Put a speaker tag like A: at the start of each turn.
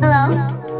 A: Hello?